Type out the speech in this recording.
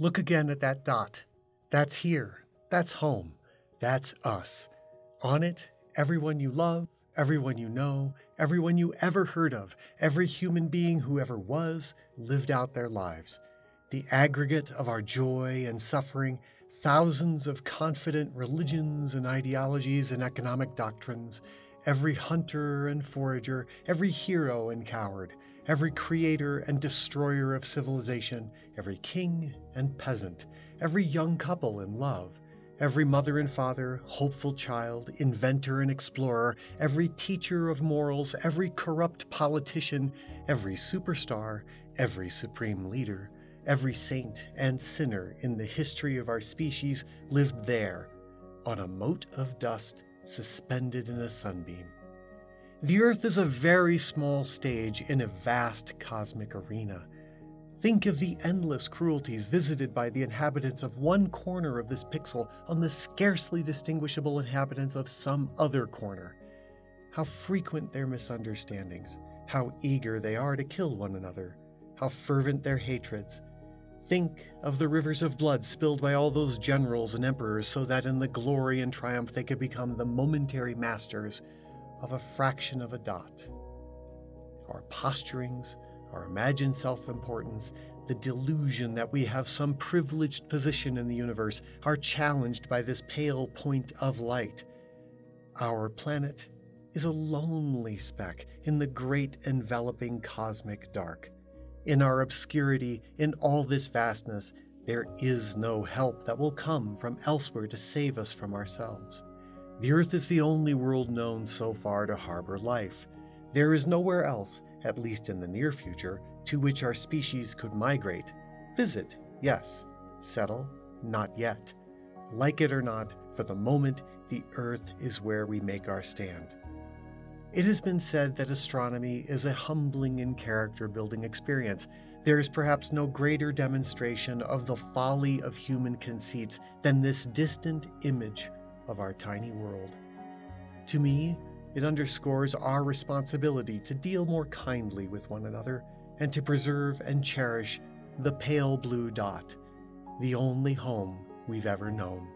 Look again at that dot. That's here. That's home. That's us. On it, everyone you love, everyone you know, everyone you ever heard of, every human being who ever was, lived out their lives. The aggregate of our joy and suffering, thousands of confident religions and ideologies and economic doctrines, every hunter and forager, every hero and coward, every creator and destroyer of civilization, every king and peasant, every young couple in love, every mother and father, hopeful child, inventor and explorer, every teacher of morals, every corrupt politician, every superstar, every supreme leader, every saint and sinner in the history of our species lived there, on a mote of dust suspended in a sunbeam. The Earth is a very small stage in a vast cosmic arena. Think of the endless cruelties visited by the inhabitants of one corner of this pixel on the scarcely distinguishable inhabitants of some other corner. How frequent their misunderstandings, how eager they are to kill one another, how fervent their hatreds. Think of the rivers of blood spilled by all those generals and emperors so that in the glory and triumph they could become the momentary masters of a fraction of a dot. Our posturings, our imagined self importance, the delusion that we have some privileged position in the universe are challenged by this pale point of light. Our planet is a lonely speck in the great enveloping cosmic dark. In our obscurity, in all this vastness, there is no help that will come from elsewhere to save us from ourselves. The Earth is the only world known so far to harbor life. There is nowhere else, at least in the near future, to which our species could migrate. Visit, yes. Settle, not yet. Like it or not, for the moment, the Earth is where we make our stand. It has been said that astronomy is a humbling and character building experience. There is perhaps no greater demonstration of the folly of human conceits than this distant image of our tiny world. To me, it underscores our responsibility to deal more kindly with one another and to preserve and cherish the pale blue dot, the only home we've ever known.